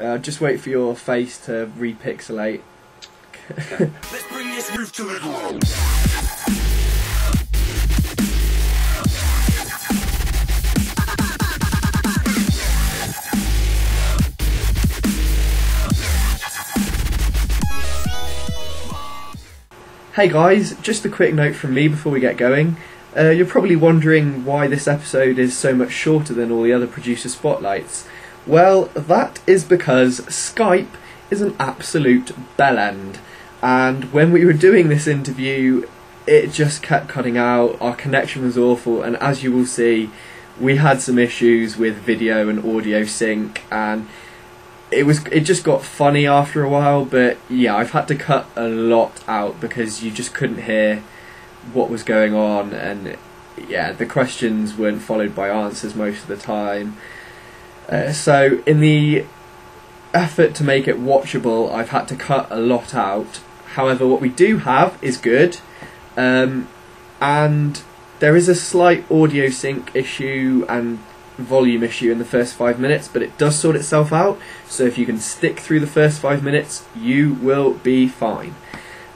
Uh, just wait for your face to repixelate. Let's bring this roof to the ground. Hey guys, just a quick note from me before we get going. Uh, you're probably wondering why this episode is so much shorter than all the other producer spotlights. Well, that is because Skype is an absolute bellend. And when we were doing this interview, it just kept cutting out, our connection was awful, and as you will see, we had some issues with video and audio sync, and it was it just got funny after a while. But yeah i've had to cut a lot out because you just couldn't hear what was going on. And yeah the questions weren't followed by answers most of the time uh, so in the effort to make it watchable i've had to cut a lot out however what we do have is good um, and there is a slight audio sync issue and volume issue in the first five minutes, but it does sort itself out. So if you can stick through the first five minutes, you will be fine.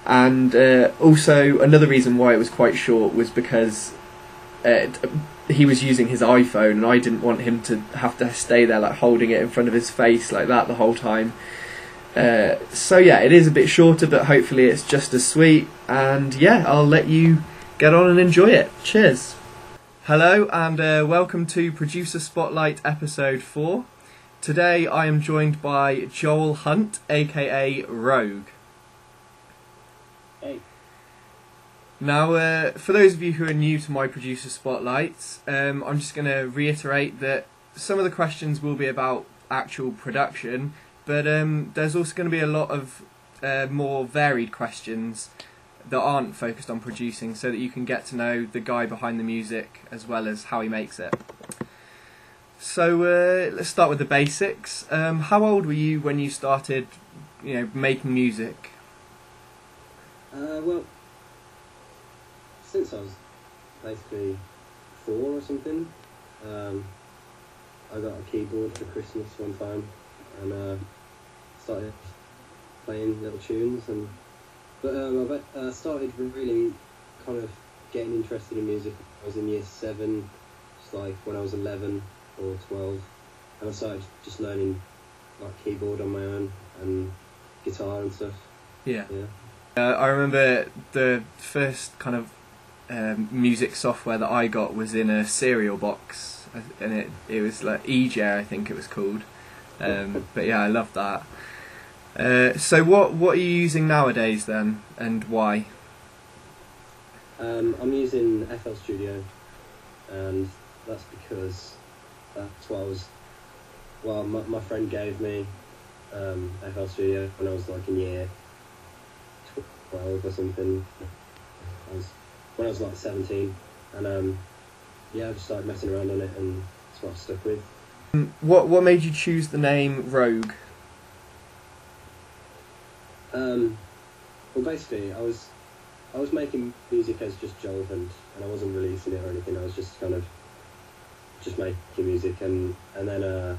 And uh, also, another reason why it was quite short was because uh, he was using his iPhone, and I didn't want him to have to stay there like holding it in front of his face like that the whole time. Uh, so yeah, it is a bit shorter, but hopefully it's just as sweet. And yeah, I'll let you get on and enjoy it. Cheers. Hello and uh, welcome to Producer Spotlight episode 4. Today I am joined by Joel Hunt, aka Rogue. Hey. Now, uh, for those of you who are new to my Producer Spotlights, um, I'm just going to reiterate that some of the questions will be about actual production, but um, there's also going to be a lot of uh, more varied questions that aren't focused on producing so that you can get to know the guy behind the music as well as how he makes it. So uh, let's start with the basics. Um, how old were you when you started, you know, making music? Uh, well, since I was basically four or something, um, I got a keyboard for Christmas one time and uh, started playing little tunes and but um, I uh, started really kind of getting interested in music. I was in year seven, just like when I was eleven or twelve, and I started just learning like keyboard on my own and guitar and stuff. Yeah. Yeah. Uh, I remember the first kind of um, music software that I got was in a cereal box, and it it was like eJay, I think it was called. Um, but yeah, I love that. Uh, so what what are you using nowadays then, and why? Um, I'm using FL Studio, and that's because that's what I was. Well, my, my friend gave me um, FL Studio when I was like in year twelve or something. I was when I was like seventeen, and um, yeah, I just started messing around on it, and that's what I've stuck with. Um, What what made you choose the name Rogue? Um, well, basically, I was I was making music as just Joel Hunt, and I wasn't releasing it or anything. I was just kind of just making music, and and then uh,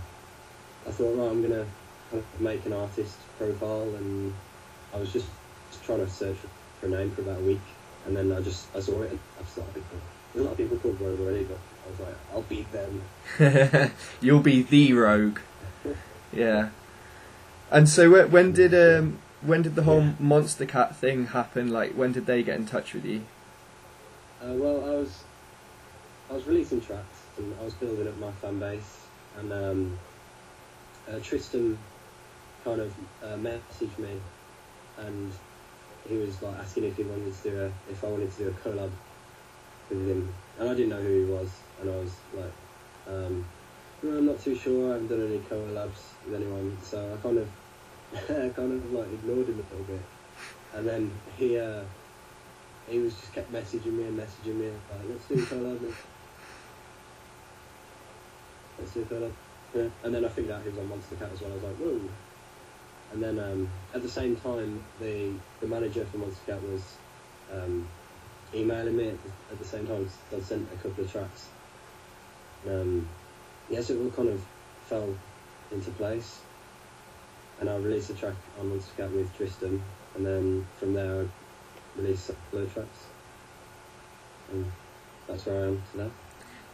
I thought, right, I'm gonna kind of make an artist profile, and I was just, just trying to search for a name for about a week, and then I just I saw it, and I started. There's a lot of people called Rogue already, but I was like, I'll beat them. You'll be the Rogue. Yeah. And so wh- when did um when did the whole Yeah. Monstercat thing happen? Like when did they get in touch with you? Uh, well, I was I was releasing tracks and I was building up my fan base, and um, uh, Tristam kind of uh, messaged me, and he was like asking if he wanted to do a if I wanted to do a collab with him, and I didn't know who he was, and I was like, um, "No, I'm not too sure. I haven't done any collabs with anyone, so I kind of kind of like ignored him a little bit, and then he. Uh, he was just kept messaging me and messaging me like, let's do a collab. Let's do a collab. Yeah. And then I figured out he was on Monstercat as well. I was like, whoa. And then um, at the same time, the the manager for Monstercat was um, emailing me at the, at the same time. I'd sent a couple of tracks. Um, yeah, so it all kind of fell into place. and I released a track on Monstercat with Tristam, and then from there I released solo tracks, and that's where I am today.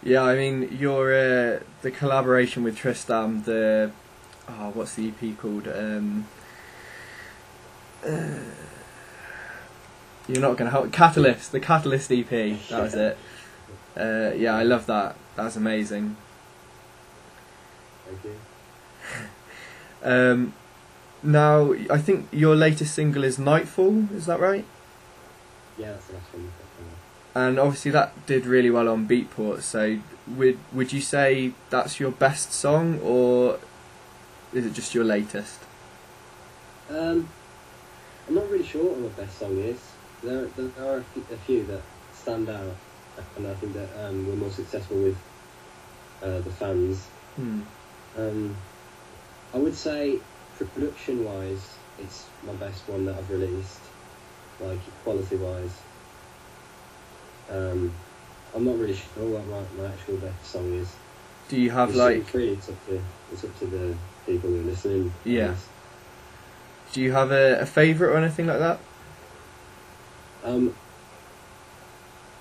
Yeah, I mean, your uh, the collaboration with Tristam, the oh, what's the EP called? Um, uh, you're not gonna help Catalyst, the Catalyst EP. That was it. Uh, yeah, I love that. That's amazing. Thank you. Um, now, I think your latest single is Nightfall. Is that right? Yeah, that's the last one. that's coming out. And obviously that did really well on Beatport. So would would you say that's your best song, or is it just your latest? Um, I'm not really sure what my best song is. There, there are a few, that stand out, and I think that um, we're more successful with uh, the fans. Hmm. Um, I would say, production wise, it's my best one that I've released, like quality wise. Um, I'm not really sure what my, my actual best song is. Do you have it's, like it's it's up to it's up to the people who are listening. Yeah. Do you have a, a favourite or anything like that? Um,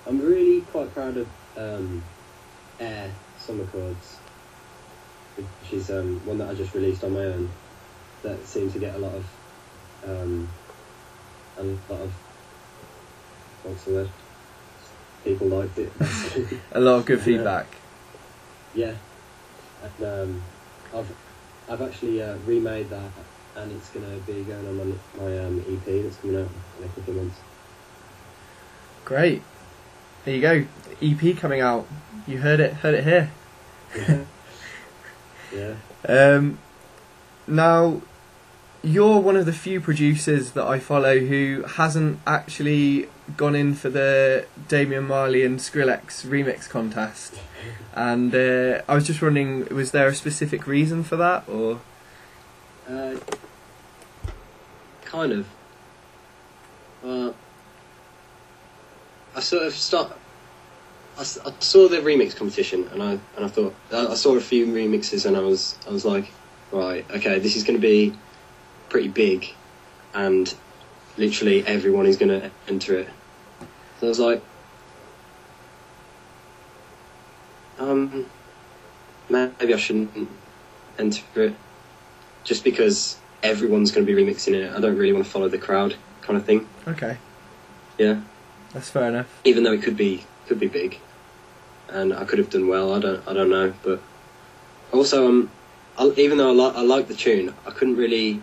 I'm really quite proud of um, Air Summer Chords, which is um, one that I just released on my own. That seemed to get a lot of um, a lot of what's the word? People liked it. A lot of good feedback. Yeah, and um, I've I've actually uh, remade that, and it's gonna be going on my, my um, EP that's coming out in a couple of months. Great. There you go. EP coming out. You heard it. Heard it here. yeah. Um, now, you're one of the few producers that I follow who hasn't actually gone in for the Damian Marley and Skrillex remix contest. And uh, I was just wondering, was there a specific reason for that, or Uh, kind of. Uh, I sort of start. I, I saw the remix competition and I and I thought I, I saw a few remixes and I was I was like, right, okay, this is going to be pretty big, and literally everyone is going to enter it. So I was like, um, maybe I shouldn't enter it just because everyone's going to be remixing it. I don't really want to follow the crowd, kind of thing. okay, Yeah, that's fair enough. even though it could be could be big, and I could have done well. I don't I don't know, but also um, I, even though I like I like the tune, I couldn't really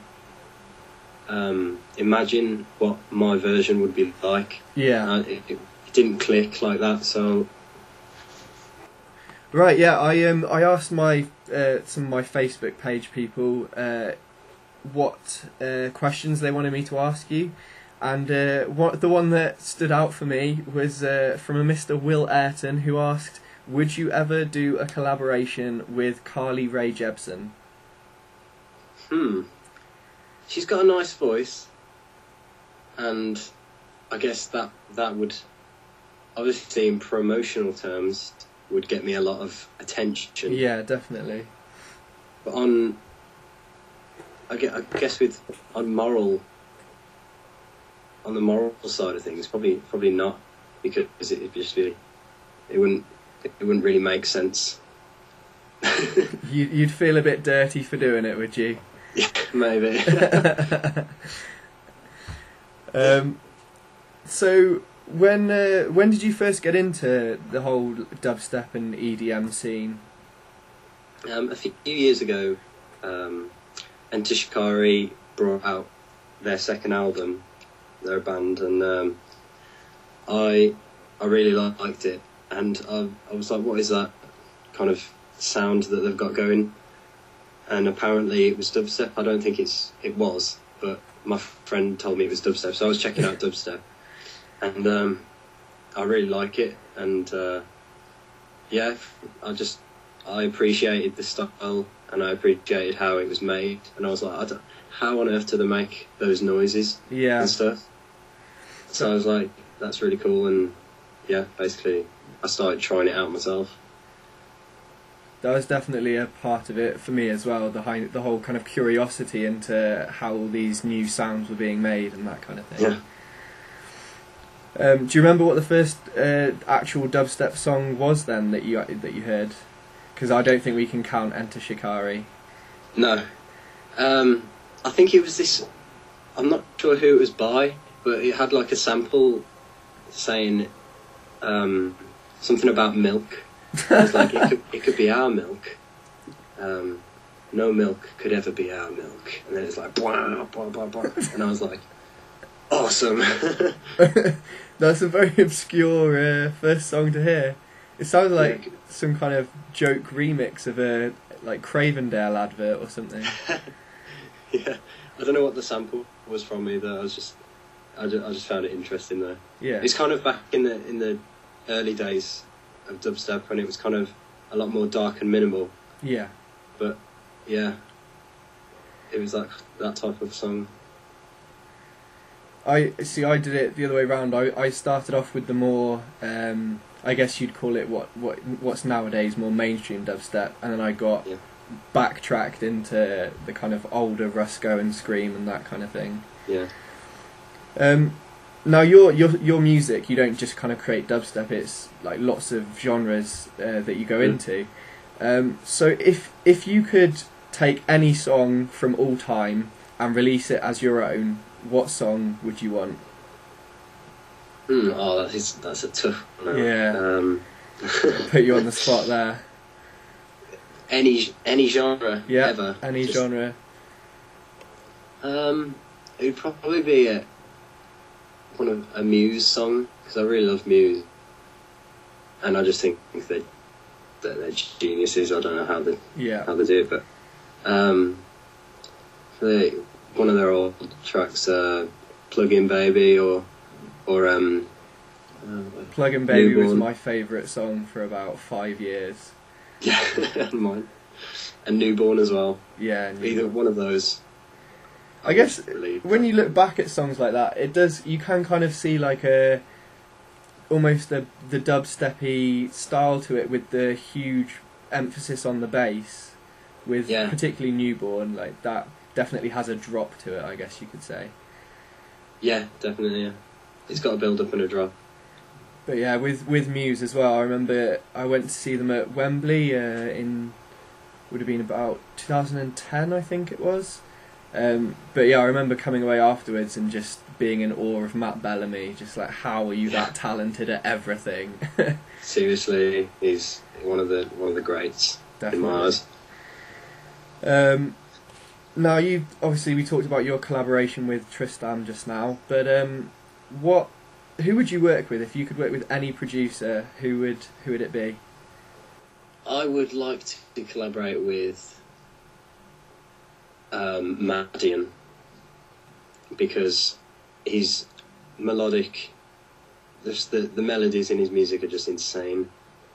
um imagine what my version would be like. Yeah. Uh, it, it didn't click like that, so Right, yeah, I um I asked my uh, some of my Facebook page people uh, what uh, questions they wanted me to ask you, and uh, what the one that stood out for me was uh, from a Mr. Will Ayrton who asked, "Would you ever do a collaboration with Carly Rae Jepsen?" Hmm. She's got a nice voice, and I guess that that would obviously in promotional terms would get me a lot of attention. Yeah, definitely. But on, I guess, I guess with on moral, on the moral side of things, probably probably not because it would just be, it wouldn't it wouldn't really make sense. You, you'd feel a bit dirty for doing it, would you? Yeah, maybe. Um, so when uh, when did you first get into the whole dubstep and EDM scene? Um, a few years ago, um, Enter Shikari brought out their second album. They're band, and um, I I really liked it. And I, I was like, what is that kind of sound that they've got going? And apparently it was dubstep. I don't think it's it was, but my friend told me it was dubstep, so I was checking out dubstep, and um, I really like it. And uh, yeah, I just I appreciated the style and I appreciated how it was made, and I was like, I how on earth do they make those noises Yeah, and stuff? So I was like, that's really cool, and yeah, basically, I started trying it out myself. That was definitely a part of it for me as well. The hi- the whole kind of curiosity into how all these new sounds were being made and that kind of thing. Yeah. Um, do you remember what the first uh, actual dubstep song was then that you that you heard? Because I don't think we can count Enter Shikari. No. Um, I think it was this. I'm not sure who it was by, but it had like a sample saying um, something about milk. It like it could, it could be our milk. Um, no milk could ever be our milk. And then it's like blah blah blah blah, and I was like, awesome. That's a very obscure uh, first song to hear. It sounds like Yeah. some kind of joke remix of a like Cravendale advert or something. yeah, I don't know what the sample was from either. I was just, I just, I just found it interesting though. Yeah. It's kind of back in the in the early days of dubstep when it was kind of a lot more dark and minimal. Yeah. But yeah, it was like that type of song. I see. I did it the other way around. I, I started off with the more, um, I guess you'd call it what what what's nowadays more mainstream dubstep, and then I got Yeah. backtracked into the kind of older Rusko and Skream and that kind of thing. Yeah, Um, now your your your music, you don't just kind of create dubstep. It's like lots of genres uh, that you go Mm. into. Um, so if if you could take any song from all time and release it as your own, what song would you want? mm, oh, that is that's a tough. One. Yeah. Um, Put you on the spot there. any any genre Yeah, ever. any Just- genre. Um, it would probably be a one of a Muse song because I really love Muse, and I just think that that they're geniuses. I don't know how they Yeah. how they do it, but um, they, one of their old tracks, uh, "Plug In Baby," or or um, uh, Plug In Baby was my favourite song for about five years. yeah, mine, and "Newborn" as well. Yeah. and Either one of those. I guess Really- when you look back at songs like that, it does. You can kind of see like a almost the the dubsteppy style to it, with the huge emphasis on the bass. With Yeah. particularly newborn, like that definitely has a drop to it. I guess you could say. yeah, definitely. Yeah, it's got a build up and a drop. But yeah, with with Muse as well. I remember I went to see them at Wembley uh, in would have been about 2010, I think it was. Um, but yeah, I remember coming away afterwards and just being in awe of Matt Bellamy. Just like, how are you that talented at everything? Seriously, he's one of the one of the greats in my Definitely. eyes. Um, now you obviously we talked about your collaboration with Tristam just now, but um, what who would you work with if you could work with any producer? Who would who would it be? I would like to collaborate with um, Madeon because he's melodic. Just the the melodies in his music are just insane,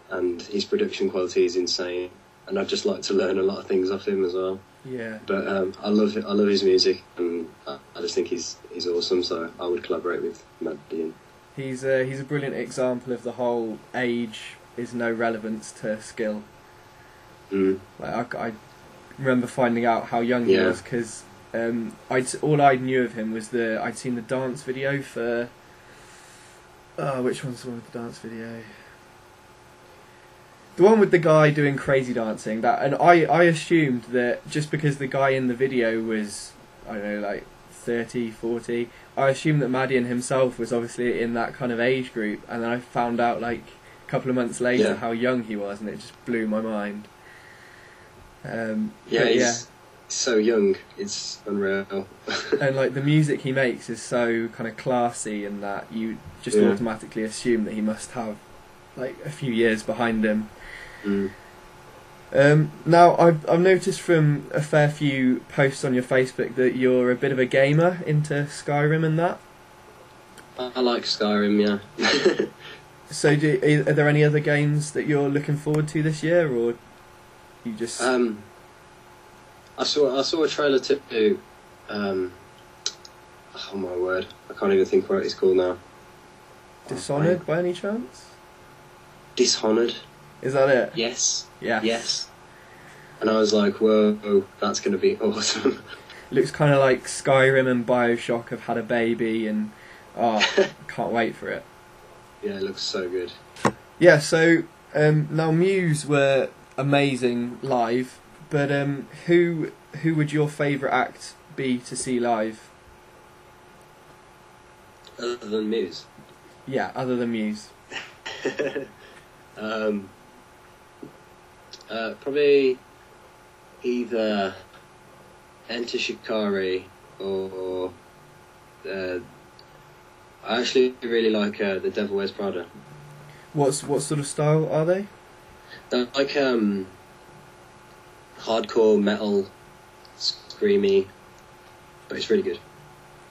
and his production quality is insane. And I'd just like to learn a lot of things off him as well. Yeah. But um, I love I love his music, and I, I just think he's he's awesome. So I would collaborate with Madeon. He's a, he's a brilliant example of the whole age is no relevance to skill. Mm. Like I, I remember finding out how young he Yeah. was because um, I all I knew of him was the I'd seen the dance video for. Oh, which one's the one with the dance video? The one with the guy doing crazy dancing. That and I I assumed that just because the guy in the video was I don't know like 30, 40, I assumed that Madeon himself was obviously in that kind of age group, and then I found out like a couple of months later Yeah. how young he was, and it just blew my mind. Um, Yeah, he's yeah, so young. It's unreal. and like the music he makes is so kind of classy, and that you just Yeah. automatically assume that he must have like a few years behind him. Mm. Um, now, I've, I've noticed from a fair few posts on your Facebook that you're a bit of a gamer into Skyrim and that. I, like Skyrim, yeah. So, do, are there any other games that you're looking forward to this year, or you just um, I saw I saw a trailer to um, oh my word, I can't even think what it's called now. Dishonored by any chance? Dishonored. Is that it? Yes. Yeah. Yes. and I was like, whoa, that's going to be awesome. Looks kind of like Skyrim and Bioshock have had a baby, and oh, can't wait for it. yeah, it looks so good. Yeah, so um, now Muse were amazing live, but um, who who would your favourite act be to see live? Other than Muse. Yeah, other than Muse. um, uh, probably either Enter Shikari or uh, I actually really like uh, the Devil Wears Prada. What's what sort of style are they? They're like um, hardcore metal, screamy, but it's really good.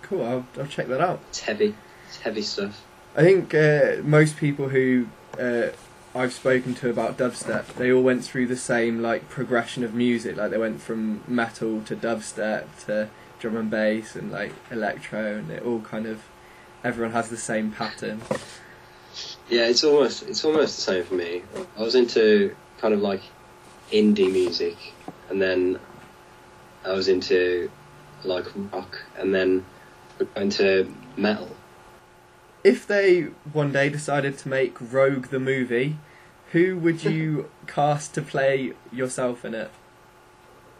Cool, I'll, I'll check that out. It's heavy. It's heavy stuff. I think uh, most people who uh, I've spoken to about dubstep, they all went through the same like progression of music. Like they went from metal to dubstep to drum and bass and like electro, and it all kind of everyone has the same pattern. Yeah, it's almost it's almost the same for me. I was into kind of like indie music, and then I was into like rock, and then into metal. If they one day decided to make Rogue the movie, who would you cast to play yourself in it?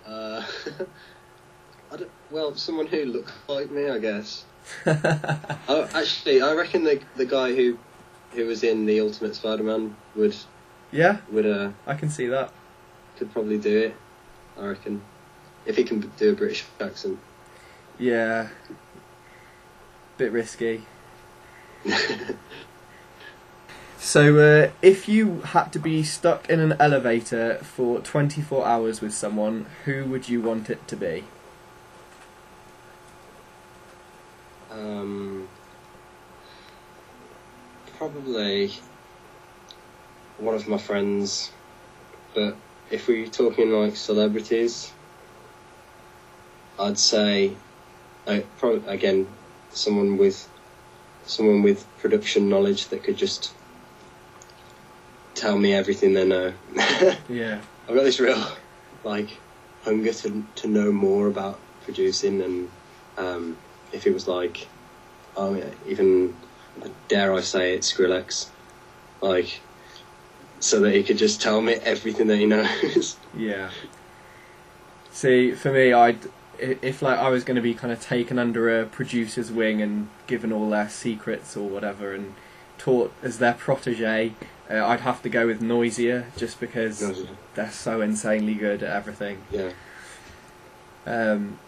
Uh, I don't, well, someone who looked like me, I guess. Oh, actually, I reckon the the guy who who was in the Ultimate Spider-Man would yeah, would uh I can see that. could probably do it. I reckon if he can do a British accent. Yeah, bit risky. So, uh, if you had to be stuck in an elevator for 24 hours with someone, who would you want it to be? Um, probably one of my friends, but if we're talking like celebrities, I'd say, uh, pro- again, someone with someone with production knowledge that could just tell me everything they know. Yeah. I've got this real like hunger to to know more about producing, and um, if it was like, oh, yeah, even dare I say it, Skrillex, like, so that he could just tell me everything that he knows. Yeah. See, for me, I'd if like I was going to be kind of taken under a producer's wing and given all their secrets or whatever and taught as their protege, uh, I'd have to go with Noisia just because they're so insanely good at everything. yeah. Um,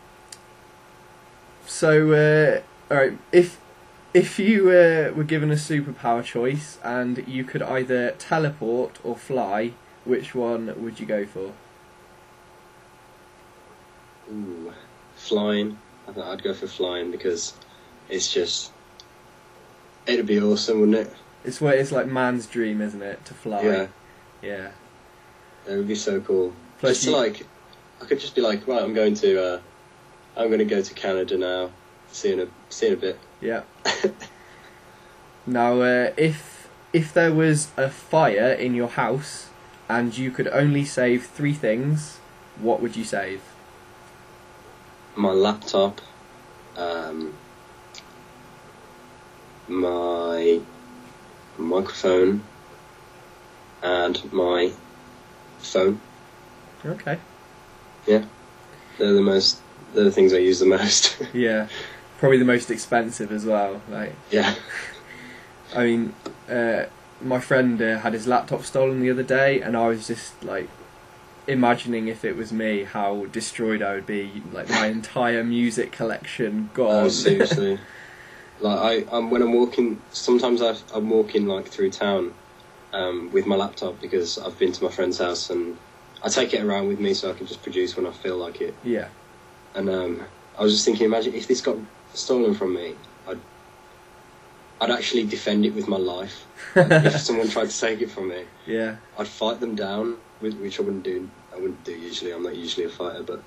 so, uh, all right, if if you uh, were given a superpower choice and you could either teleport or fly, which one would you go for? Ooh, flying. I think I'd go for flying because it's just it'd be awesome, wouldn't it? It's what it's like man's dream, isn't it, to fly? Yeah, Yeah. it would be so cool. Plus just to like, I could just be like, right, I'm going to, uh, I'm going to go to Canada now. See in a see in a bit. Yeah. now, uh, if if there was a fire in your house and you could only save three things, what would you save? my laptop, um, my microphone, and my phone. Okay. Yeah, they're the most. They're the things I use the most. Yeah. Probably the most expensive as well. Like, yeah. I mean, uh, my friend uh, had his laptop stolen the other day, and I was just like imagining if it was me, how destroyed I would be. Like my entire music collection gone. Oh, seriously. like I, um, when I'm walking, sometimes I, I'm walking like through town, um, with my laptop because I've been to my friend's house and I take it around with me so I can just produce when I feel like it. yeah. And um, I was just thinking, imagine if this got stolen from me, I'd, I'd actually defend it with my life. if someone tried to take it from me, yeah. I'd fight them down, which which I wouldn't do. I wouldn't do usually. I'm not usually a fighter, but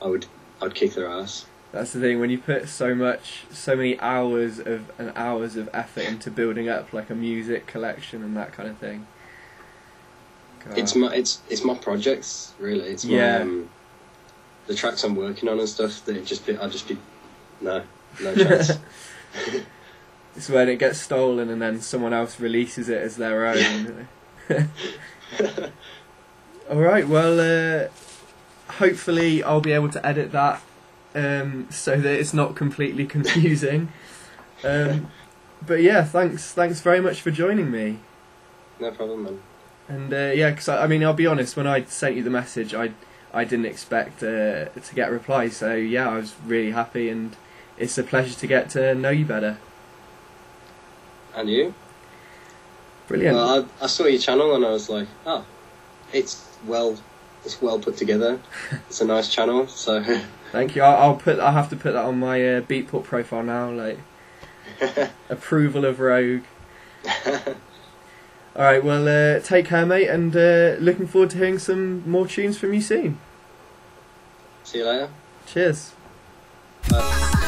I would. I'd kick their ass. That's the thing when you put so much, so many hours of and hours of effort into building up like a music collection and that kind of thing. it's my it's it's my projects really. It's my Yeah. um, the tracks I'm working on and stuff. That just be, I'll just be no no chance. It's when it gets stolen and then someone else releases it as their own. All right. Well, uh, hopefully I'll be able to edit that um, so that it's not completely confusing. um, but yeah, thanks. Thanks very much for joining me. no problem, man. And uh, yeah, because I, I mean, I'll be honest. When I sent you the message, I I didn't expect uh, to get a reply. So yeah, I was really happy, and it's a pleasure to get to know you better. And you? Brilliant. Well, I, I saw your channel and I was like, oh, it's well, it's well put together. It's a nice channel. So Thank you. I'll, I'll put. I'll have to put that on my uh, Beatport profile now. Like approval of Rogue. All right. Well, uh, take care, mate, and uh, looking forward to hearing some more tunes from you soon. see you later. Cheers. Bye.